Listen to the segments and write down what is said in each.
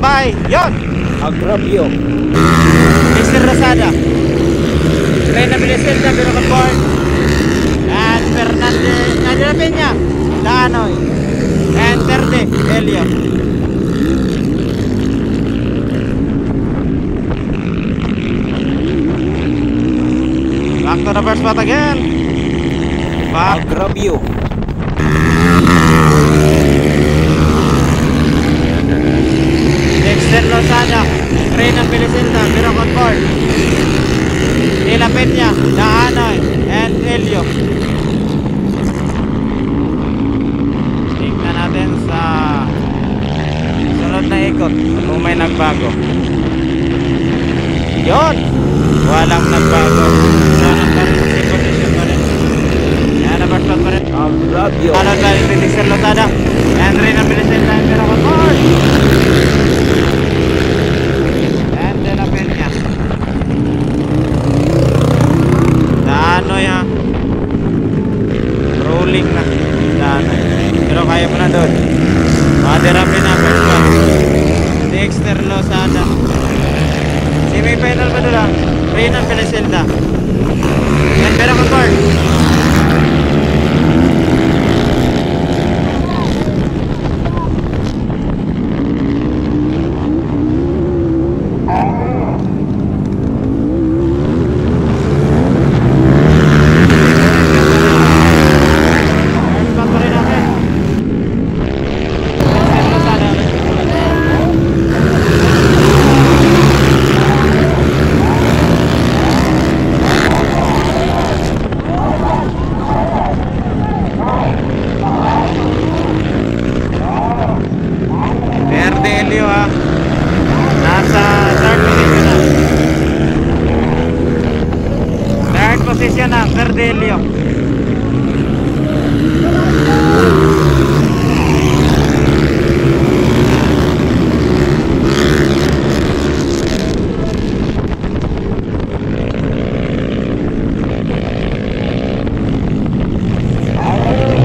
by, yon, Agrabio. Mr. Rosada. Reyna Beneselda, pero board. And Fernandez, Nadira Peña, Danoy. And Verde, Elio. Back to the first spot again. Back. Dexter Lozada, Renan Pelicinta, Miro Concord, De La Peña, Daanoy, and Elio. Tingnan natin sa sunod na ikot kung may nagbago. Yon! Walang nagbago. Sana pa rin si position pa rin. Yan, number spot pa rin. Agrabio. Ano tayo ni Dexter Lozada, and Renan Pelicinta, and Miro Concord. And De La Peña. Daanoy ha. Rolling na. Daanoy. Pero kaya mo na doon. Madirapin na first one. Dexter Lozada. Semi-final pa doon lang. Reynan Pelicelda. Yan pero concord. First spot pa rin natin. Dexter Lozada. Verde Elio ha. Nasa third position na. Third position na, Verde Elio.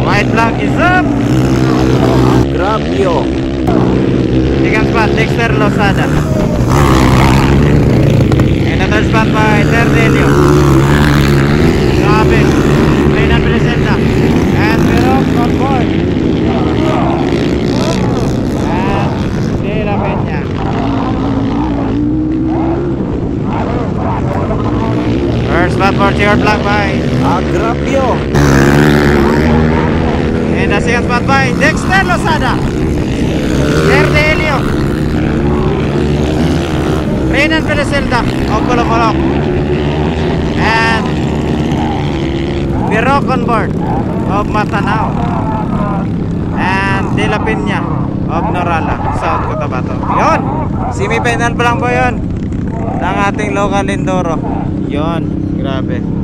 White flag is up. Agrabio. Second spot, Dexter Lozada. And the third spot by Terdelio. Grabe. Renan Presenta. And Verok on board. And De La Peña. Checkered Flag by Agrabio. And the second spot by Dexter Lozada. Verde Helio. Renan Peleselda of Colocolok. And on board of Matanao. And De La Peña of Norala, South Cotabato. Yun! Semi-final pa lang po yun ng ating local Lindoro. Yun, grabe.